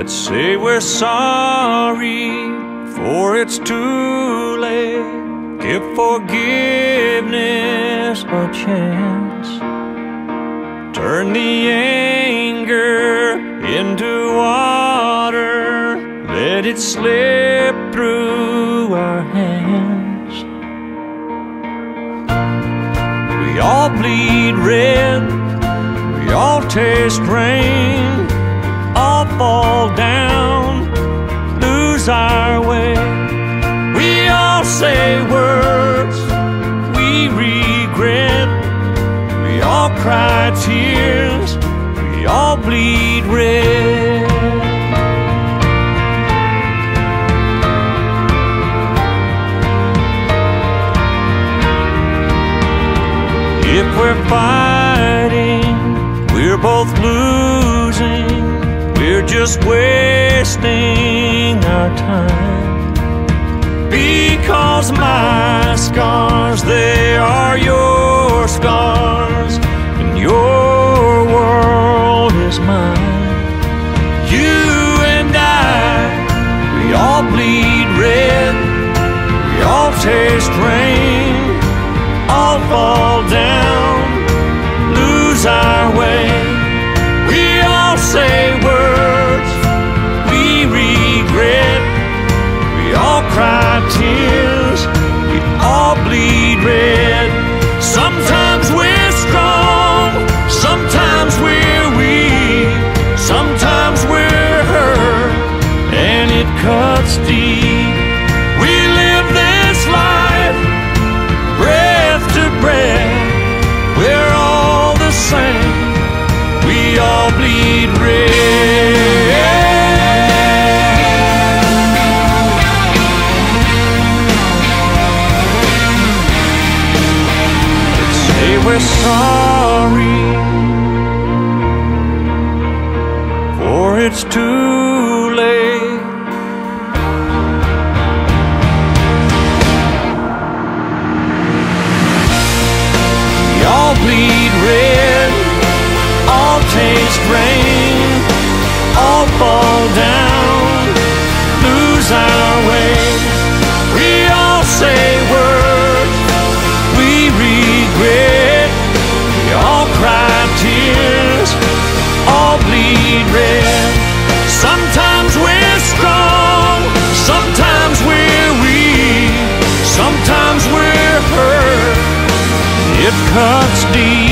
that say we're sorry, for it's too late. Give forgiveness a chance. Turn the anger into water. Let it slip through our hands. We all bleed red. We all taste rain. All fall down, lose our way. We all say words we regret. We all cry tears. We all bleed red. If we're fighting, we're both losing. We're just wasting our time. Because my scars, they are your scars, and your world is mine. You and I, we all bleed red, we all taste rain, we're sorry, for it's too late. It cuts deep.